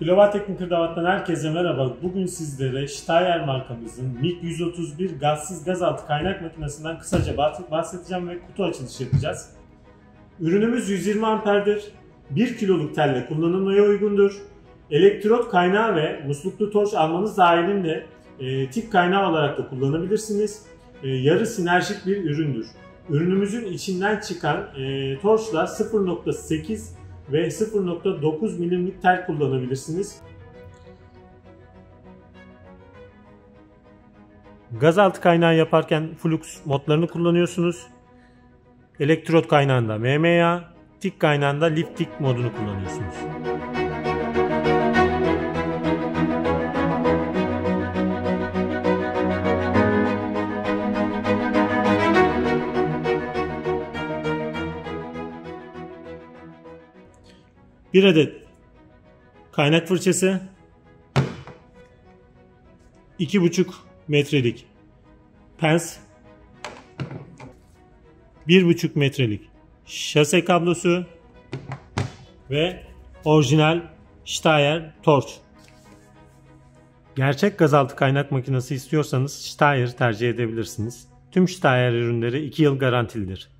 Global Teknik Hırdavat'tan herkese merhaba. Bugün sizlere Steyr markamızın MiG 131 gazsız gazaltı kaynak makinesinden kısaca bahsedeceğim ve kutu açılışı yapacağız. Ürünümüz 120 amperdir. 1 kiloluk telle kullanılmaya uygundur. Elektrot kaynağı ve musluklu torç almanız dahilinde e, tip kaynağı olarak da kullanabilirsiniz. E, yarı sinerjik bir üründür. Ürünümüzün içinden çıkan e, torçla 0.8 ve 0.9 milimlik tel kullanabilirsiniz. Gazaltı kaynağı yaparken flux modlarını kullanıyorsunuz. Elektrot kaynağında MMA, tik kaynağında liftik modunu kullanıyorsunuz. Bir adet kaynak fırçası 2,5 metrelik pens 1,5 metrelik şase kablosu ve orijinal Steyr torç. Gerçek gazaltı kaynak makinesi istiyorsanız Steyr tercih edebilirsiniz. Tüm Steyr ürünleri 2 yıl garantilidir.